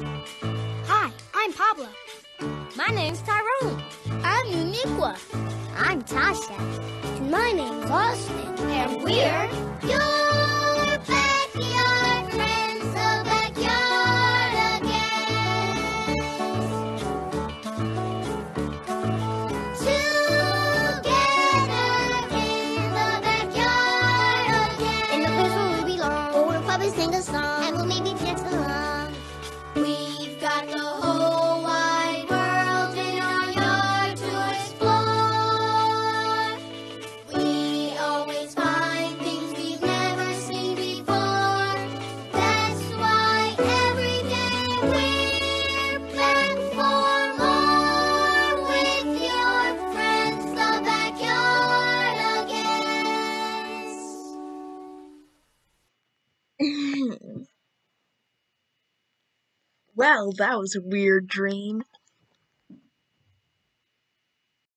Hi, I'm Pablo. My name's Tyrone. I'm Uniqua. I'm Tasha. And my name's Austin. And we're your backyard friends, the backyard again. Together in the backyard again. In the place where we belong. We'll probably sing a song. And we'll maybe dance again. Well, that was a weird dream.